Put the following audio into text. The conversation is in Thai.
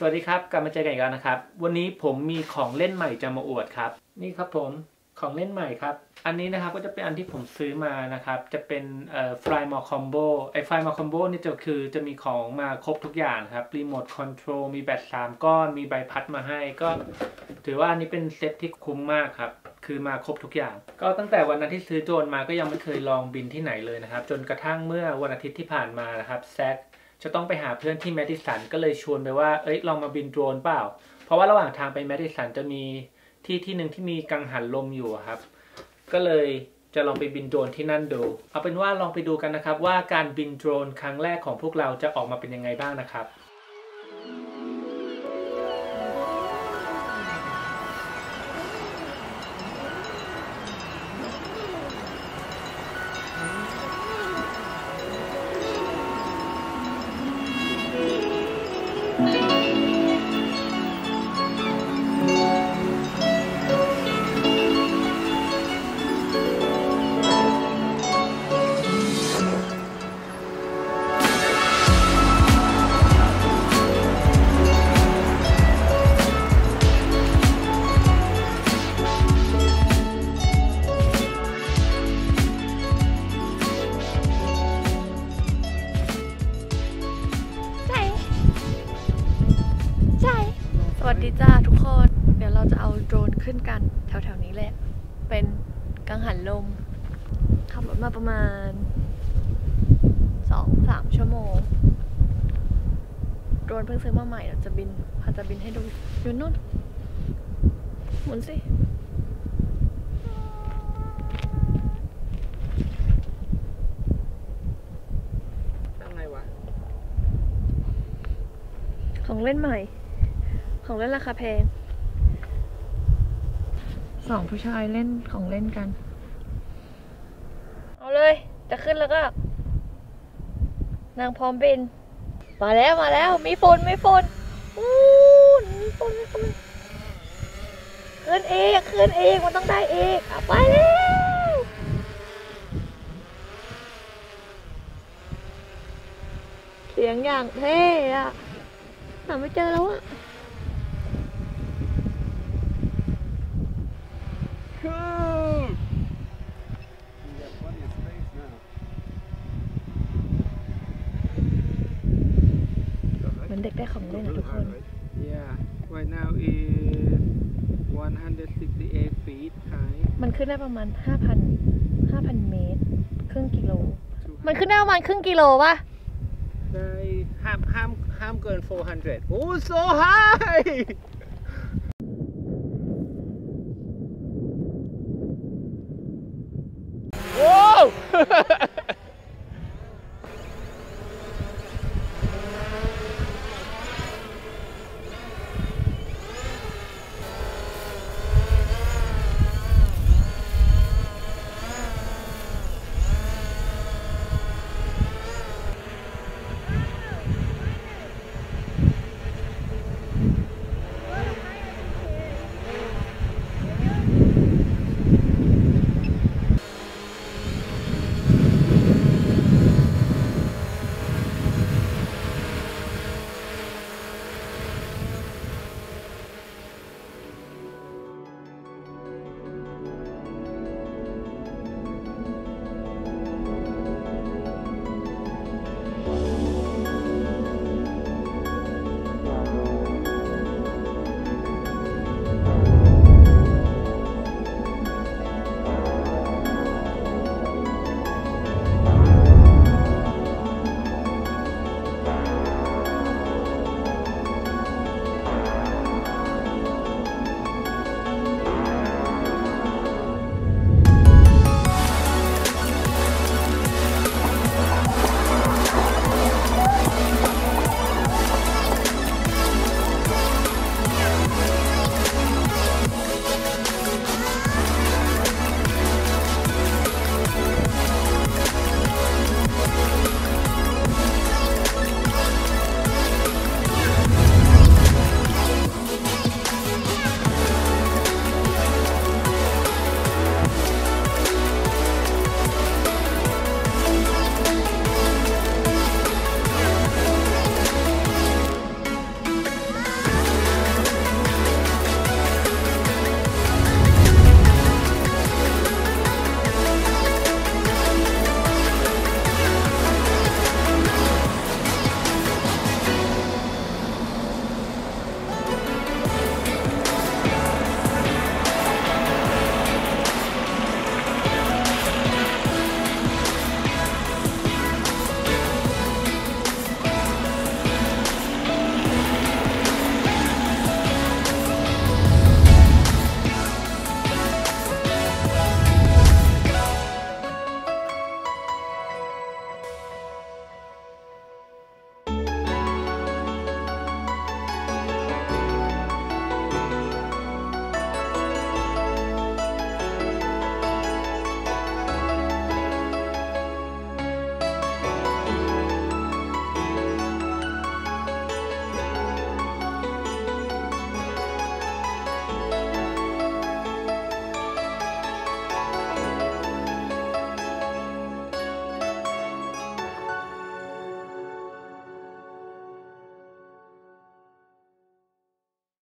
สวัสดีครับ กลับมาเจอกันอีกแล้วนะครับ วันนี้ผมมีของเล่นใหม่จะมาอวดครับ นี่ครับผมของเล่นใหม่ครับ อันนี้นะครับก็จะเป็นอันที่ผมซื้อมานะครับ จะเป็นเอ่อ Fly More Combo ไอ้ Fly More Combo นี่จะคือจะมีของมาครบทุกอย่างครับรีโมทคอนโทรลมีแบต3ก้อน มีใบพัดมาให้ก็ ถือว่าอันนี้เป็นเซ็ตที่คุ้มมากครับ คือมาครบทุกอย่าง ก็ตั้งแต่วันนั้นที่ซื้อโดรนมาก็ยังไม่เคยลองบินที่ไหนเลยนะครับ จนกระทั่งเมื่อวันอาทิตย์ที่ผ่านมานะครับแซก จะต้องไปหาเพื่อนที่แมดิสันก็เลยชวนไปว่า เอ้ยลองมาบินโดรนเปล่า เพราะว่าระหว่างทางไปแมดิสันจะมีที่ที่หนึ่งที่มีกังหันลมอยู่ครับ ก็เลยจะลองไปบินโดรนที่นั่นดู เอาเป็นว่าลองไปดูกันนะครับว่าการบินโดรนครั้งแรกของพวกเราจะออกมาเป็นยังไงบ้างนะครับ ใกันแถวๆนี้แหละ เป็นกังหันลม ขับรถมาประมาณสองสามชั่วโมงโดรนเพิ่งซื้อมาใหม่เดี๋ยวจะบินพาจะบินให้ดูอยู่นู่นหมุนสิอะไรวะของเล่นใหม่ ของเล่นราคาแพง สองผู้ชายเล่นของเล่นกัน เอาเลย จะขึ้นแล้วก็ นางพร้อมบิน มาแล้วมาแล้ว มีฝนมีฝนอู้มีฝนมีฝนขึ้นเองขึ้นเองมันต้องได้เองเอาไปแล้วเสียงอย่างเท่อะหาไม่เจอแล้วอะ เหมือน เด็กได้ของเล่นอะทุกคน Yeah right now is 168 feet high มันขึ้นได้ประมาณ 5,000 5,000 เมตร ครึ่งกิโล มันขึ้นได้ประมาณครึ่งกิโลป่ะได้ห้ามห้ามห้ามเกิน 400 โอ้ so high ว้าว